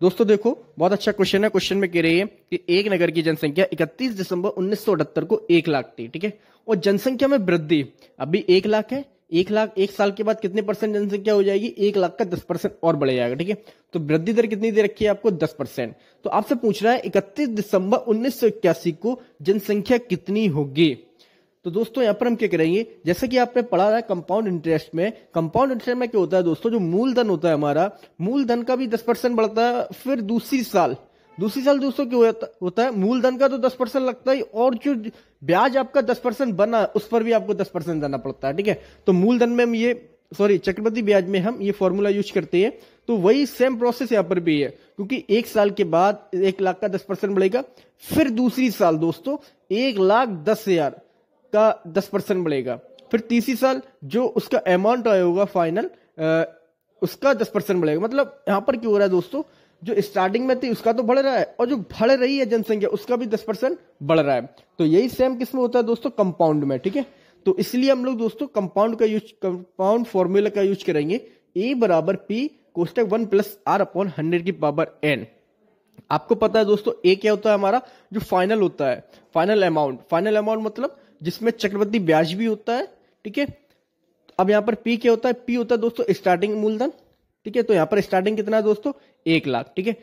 दोस्तों देखो, बहुत अच्छा क्वेश्चन है। क्वेश्चन में कह रही है कि एक नगर की जनसंख्या 31 दिसंबर उन्नीस सौ अठहत्तर को एक लाख थी, ठीक है? और जनसंख्या में वृद्धि अभी एक लाख है। एक लाख, एक साल के बाद कितने परसेंट जनसंख्या हो जाएगी? एक लाख का दस परसेंट और बढ़ जाएगा, ठीक है? तो वृद्धि दर कितनी दे रखी है आपको? दस परसेंट तो आपसे पूछ रहा है, इकतीस दिसंबर उन्नीस सौ इक्यासी को जनसंख्या कितनी होगी? तो दोस्तों यहाँ पर हम क्या करेंगे? जैसे कि आपने पढ़ा रहा है कंपाउंड इंटरेस्ट में कंपाउंड इंटरेस्ट में क्या होता है दोस्तों? जो मूलधन होता है हमारा, मूलधन का भी दस परसेंट बढ़ता है, फिर दूसरी साल। दूसरी साल दोस्तों क्या होता है? मूलधन का तो दस परसेंट लगता है, और जो ब्याज आपका दस परसेंट बना, उस पर भी आपको दस परसेंट देना पड़ता है, ठीक है? तो मूलधन में हम ये सॉरी चक्रवर्ती ब्याज में हम ये फॉर्मूला यूज़ करते हैं। तो वही सेम प्रोसेस यहाँ पर भी है, क्योंकि एक साल के बाद एक लाख का दस परसेंट बढ़ेगा, फिर दूसरी साल दोस्तों, एक लाख दस हज़ार। का दस परसेंट बढ़ेगा। फिर तीसरी साल जो उसका अमाउंट आया होगा फाइनल उसका दस परसेंट बढ़ेगा। मतलब यहाँ पर क्यों हो रहा है दोस्तों? जो स्टार्टिंग में थी, उसका तो बढ़ रहा है और जो बढ़ रही है जनसंख्या, उसका भी दस परसेंट बढ़ रहा है। तो यही सेम किसमें होता है दोस्तों कंपाउंड में, ठीक है? तो इसलिए हम लोग दोस्तों कंपाउंड का यूज़ कंपाउंड फॉर्मूला का यूज़ करेंगे। ए बराबर P कोष्टक one plus R upon hundred की पावर एन आपको पता है दोस्तों ए क्या होता है हमारा? जो फाइनल होता है फाइनल अमाउंट फाइनल अमाउंट मतलब जिसमें चक्रवर्ती ब्याज भी होता है, ठीक है? अब यहाँ पर पी क्या होता है? पी होता है दोस्तों स्टार्टिंग मूलधन, ठीक है? तो यहाँ पर स्टार्टिंग कितना है दोस्तों? एक लाख, ठीक है?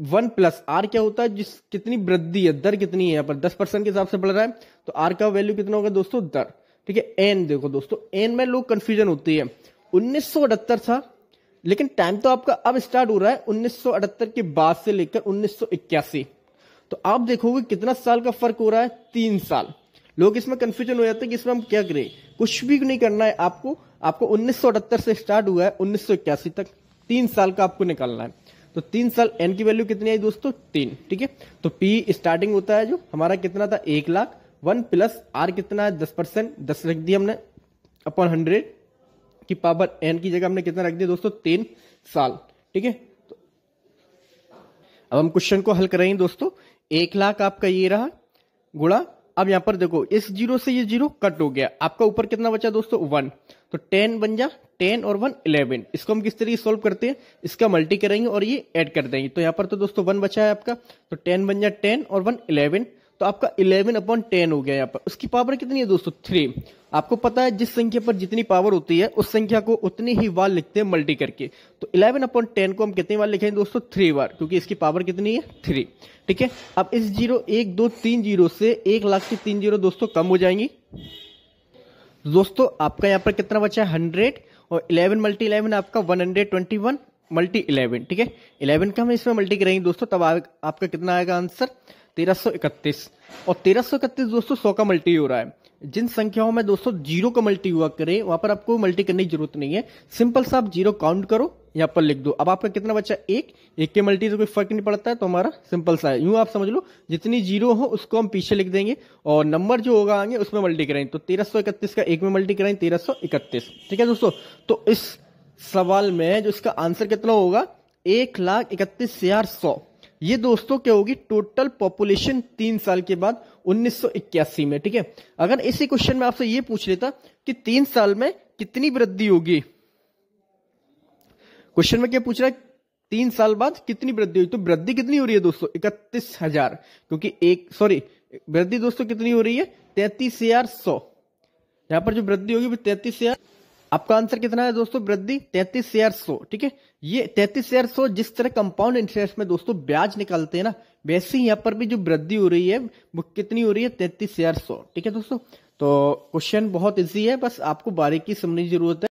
वन प्लस आर क्या होता है? जिस कितनी वृद्धि है, दर कितनी है यहाँ पर? दस परसेंट के हिसाब से बढ़ रहा है तो आर का वैल्यू कितना होगा दोस्तों? दर, ठीक है? एन देखो दोस्तों एन में लोग कंफ्यूजन होती है। उन्नीस सौ अठहत्तर था, लेकिन टाइम तो आपका अब स्टार्ट हो रहा है, उन्नीस सौ अठहत्तर के बाद से लेकर उन्नीस सौ इक्यासी। तो आप देखोगे कितना साल का फ़र्क हो रहा है? तीन साल। लोग इसमें कंफ्यूजन हो जाते हैं कि इसमें हम क्या करें? कुछ भी नहीं करना है आपको। आपको उन्नीस सौ अठहत्तर से स्टार्ट हुआ है, उन्नीस सौ इक्यासी तक। तीन साल का आपको निकालना है। तो तीन साल एन की वैल्यू कितनी आई दोस्तों? तीन, ठीक है? तो पी स्टार्टिंग होता है जो, हमारा कितना था? एक लाख। वन प्लस आर कितना है? दस परसेंट। दस रख दिया हमने। अपॉन हंड्रेड की पावर एन की जगह हमने कितना रख दिया दोस्तों? तीन साल, ठीक है? तो अब हम क्वेश्चन को हल करेंगे दोस्तों। एक लाख आपका ये रहा गुड़ा अब यहाँ पर देखो, इस ज़ीरो से ये ज़ीरो कट हो गया। आपका ऊपर कितना बचा दोस्तों? वन। तो टेन बन जा, टेन और वन, इलेवन। इसको हम किस तरीके सोल्व करते हैं? इसका मल्टी करेंगे और ये ऐड कर देंगे। तो यहाँ पर तो दोस्तों वन बचा है आपका। तो टेन बन जा, टेन और वन, इलेवन। तो आपका इलेवन अपॉन टेन हो गया यहाँ पर। उसकी पावर कितनी है दोस्तों? थ्री आपको पता है जिस संख्या पर जितनी पावर होती है, उस संख्या को उतनी ही बार लिखते हैं मल्टी करके। तो इलेवन अपॉन टेन को हम कितनी बार लिखेंगे दोस्तों? थ्री बार क्योंकि इसकी पावर कितनी है? थ्री ठीक है? अब इस ज़ीरो एक, दो, तीन ज़ीरो से एक लाख की तीन ज़ीरो दोस्तों कम हो जाएँगी। दोस्तों, आपका यहाँ पर कितना बचा? है हंड्रेड और इलेवन मल्टी इलेवन आपका one hundred twenty one multi eleven ठीक है? इलेवन का हम इसमें मल्टी करेंगे दोस्तों, तब आपका कितना आएगा आंसर तेरह और तेरह दोस्तों, सौ का मल्टी हो रहा है। जिन संख्याओं में दोस्तों ज़ीरो का मल्टी हुआ करे, वहाँ पर आपको मल्टी करने की ज़रूरत नहीं है। सिंपल सा आप ज़ीरो काउंट करो, यहाँ पर लिख दो। अब आपका कितना बच्चा एक। एक के मल्टी से कोई फ़र्क नहीं पड़ता है तो हमारा सिंपल सा है। यूँ आप समझ लो, जितनी ज़ीरो हो, उसको हम पीछे लिख देंगे। और नंबर जो होगा आगे, उसमें मल्टी करेंगे। तो तेरह का एक में मल्टी कराएँगे तेरह ठीक है दोस्तों? तो इस सवाल में जो इसका आंसर कितना होगा? एक लाख इकतीस हज़ार सौ। ये दोस्तों क्या होगी? टोटल पॉपुलेशन तीन साल के बाद उन्नीस सौ इक्यासी में, ठीक है? अगर इसी क्वेश्चन में आपसे ये पूछ लेता कि तीन साल में कितनी वृद्धि होगी? क्वेश्चन में क्या पूछ रहा है? तीन साल बाद कितनी वृद्धि हुई तो वृद्धि कितनी हो रही है दोस्तों? इकतीस हज़ार। क्योंकि एक सॉरी वृद्धि दोस्तों कितनी हो रही है? तैतीस हज़ार सौ। यहाँ पर जो वृद्धि होगी वो तैतीस हज़ार आपका आंसर कितना है दोस्तों वृद्धि? तैतीस शेयर सो, ठीक है? ये तैतीस शेयर सो जिस तरह कंपाउंड इंटरेस्ट में दोस्तों ब्याज निकालते हैं ना, वैसे ही यहाँ पर भी जो वृद्धि हो रही है, वो कितनी हो रही है? तैतीस शेयर सौ, ठीक है दोस्तों? तो क्वेश्चन बहुत ईजी है, बस आपको बारीकी समझने की ज़रूरत है।